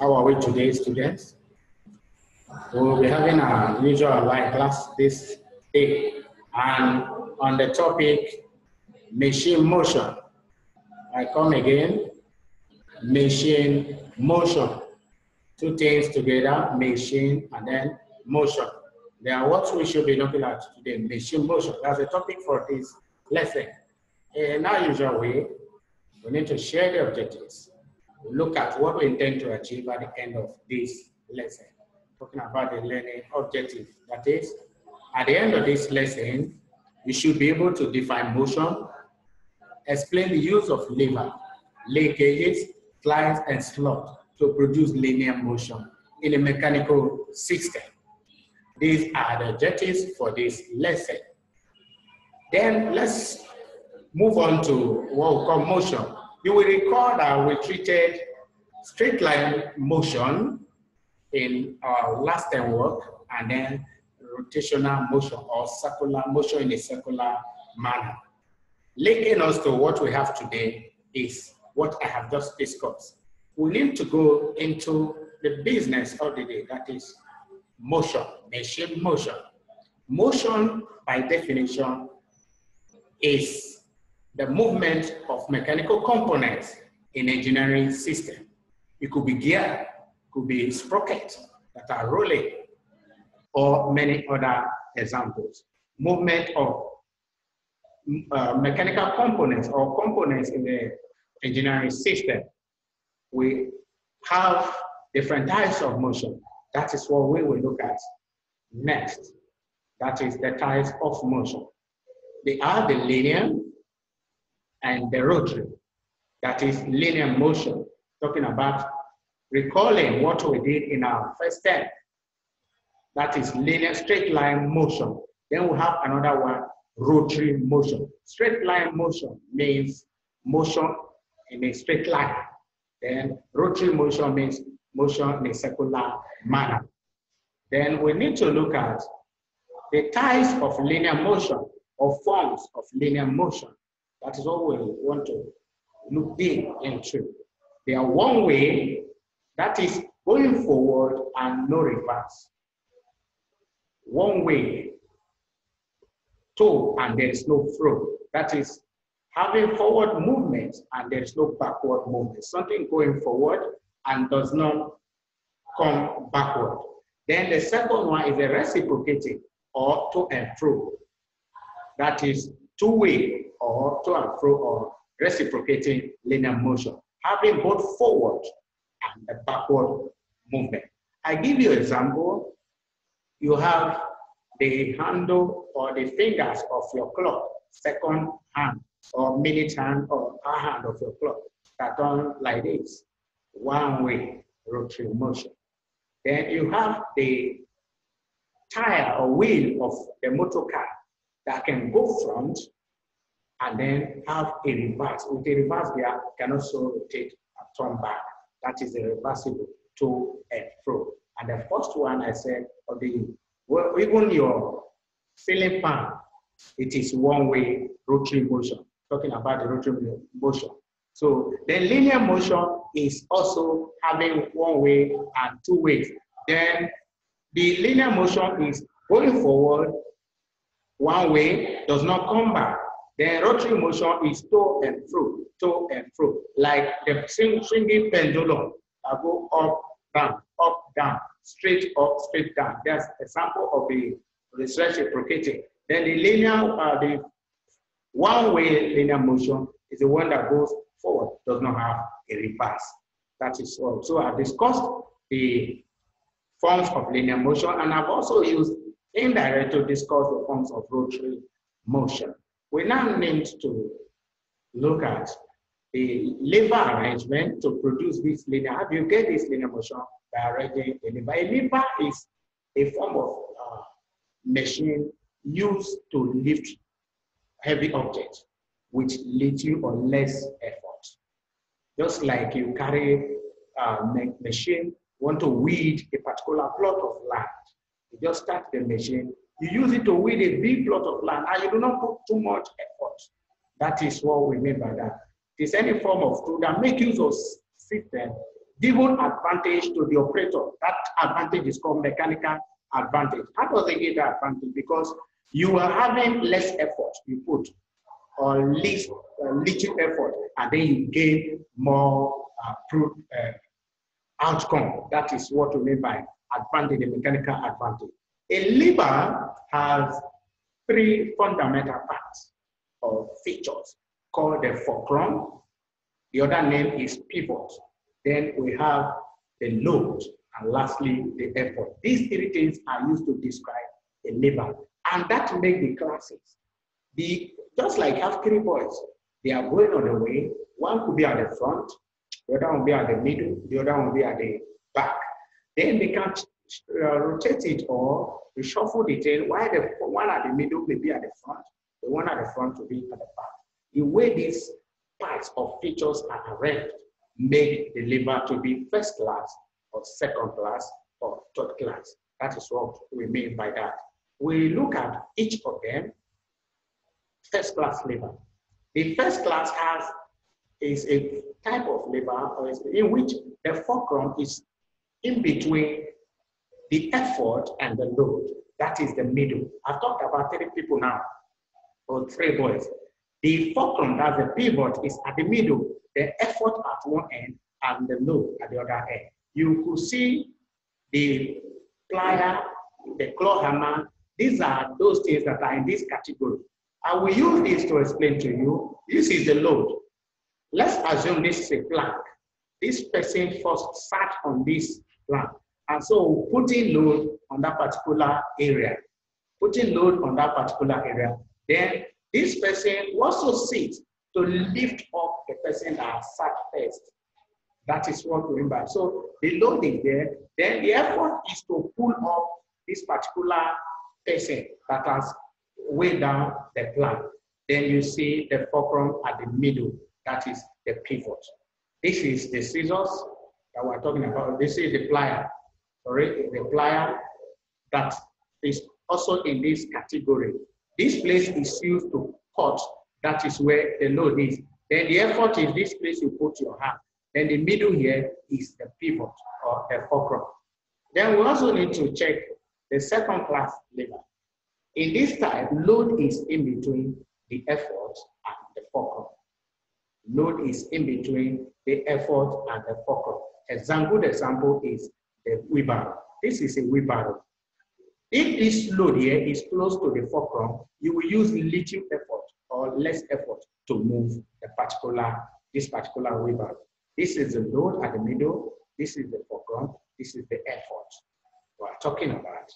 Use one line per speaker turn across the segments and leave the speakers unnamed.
How are we today, students? We will be having our usual live class this day and on the topic machine motion. I come again, machine motion. Two things together, machine and then motion. They are what we should be looking at today, machine motion. That's the topic for this lesson. In our usual way, we need to share the objectives look at what we intend to achieve at the end of this lesson. Talking about the learning objective. That is, at the end of this lesson, you should be able to define motion, explain the use of lever, linkages, slides, and slot to produce linear motion in a mechanical system. These are the objectives for this lesson. Then let's move on to what we call motion. You will recall that we treated straight line motion in our last term work and then rotational motion or circular motion in a circular manner. Linking us to what we have today is what I have just discussed. We need to go into the business of the day, that is motion, machine motion. Motion, by definition, is the movement of mechanical components in engineering system. It could be gear, could be sprocket that are rolling, or many other examples. Movement of uh, mechanical components or components in the engineering system. We have different types of motion. That is what we will look at next. That is the types of motion. They are the linear, and the rotary. That is linear motion, talking about recalling what we did in our first step. That is linear straight line motion. Then we have another one, rotary motion. Straight line motion means motion in a straight line. Then rotary motion means motion in a circular manner. Then we need to look at the types of linear motion or forms of linear motion. That is what we want to look deep into. There are one way, that is going forward and no reverse. One way, two, and there is no throw. That is having forward movement and there is no backward movement. Something going forward and does not come backward. Then the second one is a reciprocating or to and fro. That is two-way or to and fro or reciprocating linear motion, having both forward and backward movement. I give you an example. You have the handle or the fingers of your clock, second hand or minute hand or hour hand of your clock that on like this, one way rotary motion. Then you have the tire or wheel of the motor car that can go front and then have a reverse. With a reverse gear, can also rotate and turn back. That is a reversible to and fro. And the first one I said, of the well, even your ceiling fan, it is one-way rotary motion. Talking about the rotary motion. So the linear motion is also having one way and two ways. Then the linear motion is going forward one way, does not come back. The rotary motion is to and fro, to and fro, like the swinging pendulum I go up, down, up, down, straight up, straight down. That's a sample of the reciprocating. Then the linear, uh, the one-way linear motion is the one that goes forward, does not have a reverse. That is all. So I've discussed the forms of linear motion, and I've also used indirect to discuss the forms of rotary motion. We now need to look at the lever arrangement to produce this linear. How do you get this linear motion? By arranging a lever. A lever is a form of uh, machine used to lift heavy objects with little or less effort. Just like you carry a uh, machine, want to weed a particular plot of land. You just start the machine, you use it to weed a big plot of land and you do not put too much effort. That is what we mean by that. It is any form of tool that make use of system given advantage to the operator. That advantage is called mechanical advantage. How does it get that advantage? Because you are having less effort you put or least uh, little effort, and then you gain more uh, uh, outcome. That is what we mean by advantage, the mechanical advantage. A lever has three fundamental parts or features called the fulcrum. The other name is pivot. Then we have the load, and lastly, the effort. These three things are used to describe a lever, and that make the classes. The, just like have three boys, they are going on the way. One could be at the front, the other one will be at the middle, the other one will be at the back. Then they can uh, rotate it or reshuffle the tail while the one at the middle may be at the front, the one at the front will be at the back. The way these parts or features are arranged make the lever to be first class or second class or third class. That is what we mean by that. We look at each of them, first class lever. The first class has is a type of lever in which the fulcrum is in between the effort and the load. That is the middle. I've talked about three people now, or three boys. The fulcrum, that's the pivot, is at the middle, the effort at one end and the load at the other end. You could see the plier, the claw hammer. These are those things that are in this category. I will use this to explain to you. This is the load. Let's assume this is a plank. This person first sat on this plank. And so putting load on that particular area, putting load on that particular area, then this person also sits to lift up the person that sat first. That is what we mean by. So the load is there. Then the effort is to pull up this particular person that has way down the plank. Then you see the fulcrum at the middle. That is the pivot. This is the scissors that we're talking about. This is the plier sorry, the plier that is also in this category. This place is used to cut, that is where the load is. Then the effort is this place you put your hand. Then the middle here is the pivot or the fulcrum. Then we also need to check the second class lever. In this type, load is in between the effort and the fulcrum. Load is in between the effort and the fulcrum. A good example is a wheelbarrow. This is a wheelbarrow. If this load here is close to the fulcrum, you will use little effort or less effort to move the particular, this particular wheelbarrow. This is the load at the middle, this is the fulcrum, this is the effort we are talking about.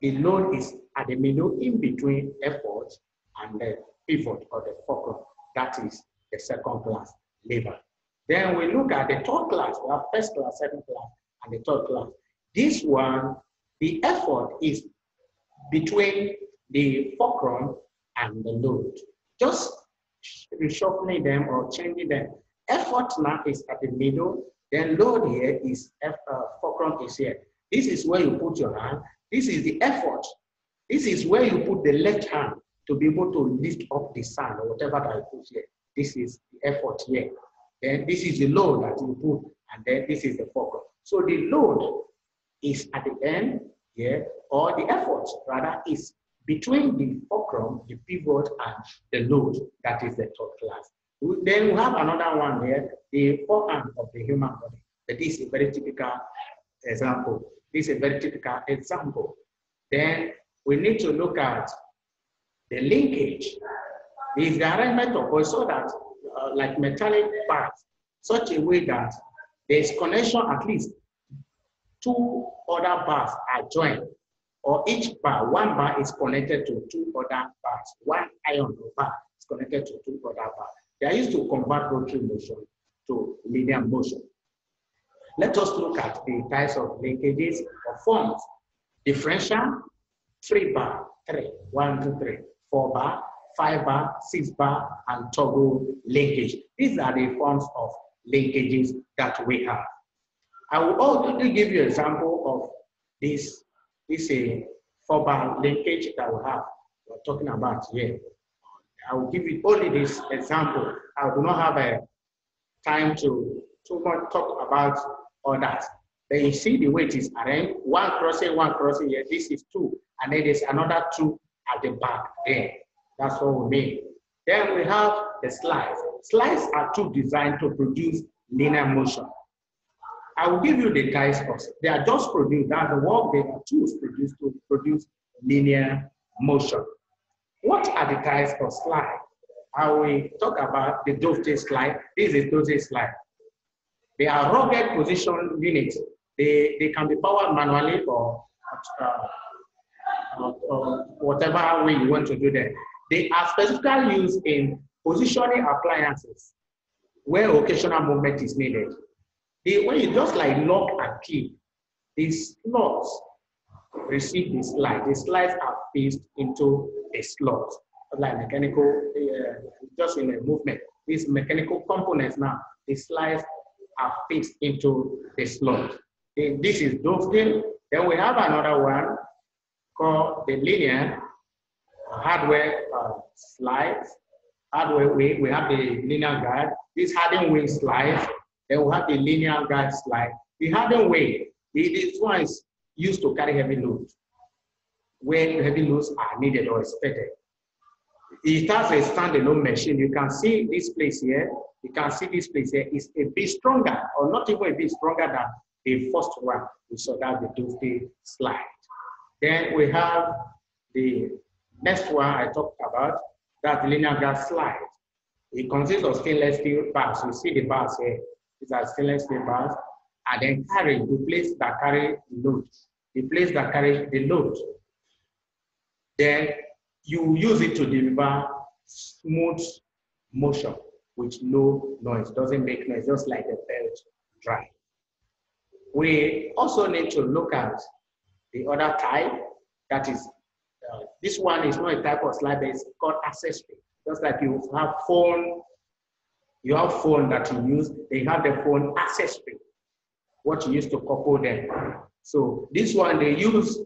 The load is at the middle in between effort and the pivot or the fulcrum. That is the second class lever. Then we look at the third class, we have first class, second class, and the third class. This one, the effort is between the fulcrum and the load. Just reshuffling them or changing them. Effort now is at the middle, then load here is uh, fulcrum is here. This is where you put your hand. This is the effort. This is where you put the left hand to be able to lift up the sand or whatever that you put here. This is the effort here. Then this is the load that you put, and then this is the fulcrum. So the load is at the end here, or the effort rather is between the fulcrum, the pivot, and the load. That is the third class. Then we have another one here, the forearm of the human body. That is a very typical example. This is a very typical example. Then we need to look at the linkage. Is the arrangement of so that uh, like metallic parts, such a way that there's connection at least two other bars are joined or each bar, one bar is connected to two other bars. One iron bar is connected to two other bars. They are used to convert rotary motion to linear motion. Let us look at the types of linkages or forms. Differential, three bar, three, one, two, three, four bar, five bar, six bar, and toggle linkage. These are the forms of linkages that we have. I will also give you an example of this, this a four bar linkage that we have, we're talking about here. I will give you only this example. I do not have a time to too much talk about others. Then you see the way it is arranged, one crossing, one crossing here, this is two, and then there's another two at the back there. That's what we mean. Then we have the slides. Slides are too designed to produce linear motion. I will give you the types of, they are just produced, that's the work they are tools produced to produce linear motion. What are the types of slide? I will talk about the dovetail slide. This is dovetail slide. They are rugged position units. They, they can be powered manually or, uh, or, or whatever way you want to do them. They are specifically used in positioning appliances where occasional movement is needed. They, when you just like lock and key, these slots receive the slide. The slides are fixed into a slot, like mechanical, uh, just in a movement. These mechanical components now, the slides are fixed into the slot. This is dovetail. Then we have another one called the linear hardware uh, slides. Hardware, we, we have the linear guide. This hardened wing slides then we have the linear guide slide. The hardened way, this one is used to carry heavy loads when heavy loads are needed or expected. It has a standalone machine. You can see this place here. You can see this place here is a bit stronger, or not even a bit stronger than the first one. We saw that the dovetail slide. Then we have the next one I talked about, that linear guide slide. It consists of stainless steel bars. You see the bars here. These are stainless steel bars, and then carry the place that carry the load, the place that carry the load. Then you use it to deliver smooth motion with no noise, doesn't make noise, just like a belt drive. We also need to look at the other type, that is, this one is not a type of slide, but it's called accessory. Just like you have phone you have phone that you use, they have the phone accessory, what you use to couple them. So this one they use,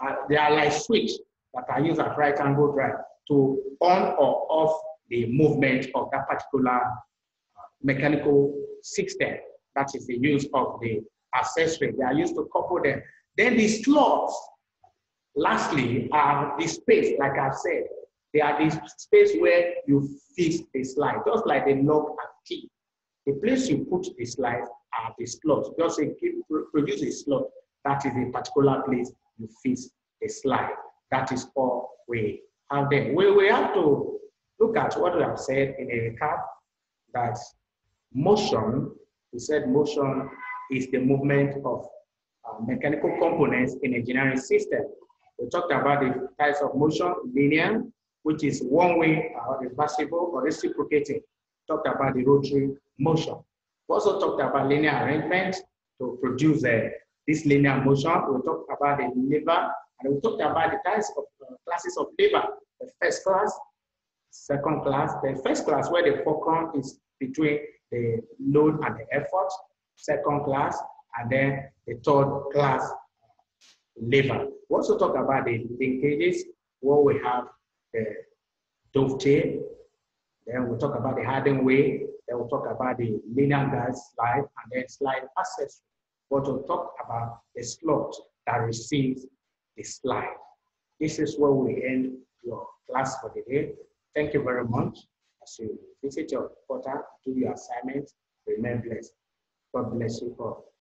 uh, they are like switch that I use at right angle drive to on or off the movement of that particular uh, mechanical system. That is the use of the accessory. They are used to couple them. Then the slots, lastly, are the space, like I've said. They are the space where you fix the slide, just like the lock and key. The place you put the slide are the slots. Just say, produce a slot. That is a particular place you fix a slide. That is all we have them. We, we have to look at what we have said in a recap that motion, we said motion is the movement of uh, mechanical components in a engineering system. We talked about the types of motion, linear, which is one way uh, reversible or reciprocating. Talked about the rotary motion. We also talked about linear arrangement to produce uh, this linear motion. We talked about the lever, and we talked about the types of uh, classes of lever. The first class, second class, the first class where the fulcrum is between the load and the effort, second class, and then the third class lever. We also talk about the linkages, where we have uh, the dovetail. Then we'll talk about the hardened way. Then we'll talk about the linear guide slide and then slide accessory. But we'll talk about the slot that receives the slide. This is where we end your class for the day. Thank you very much. As you visit your portal, do your assignments, remain blessed. God bless you all.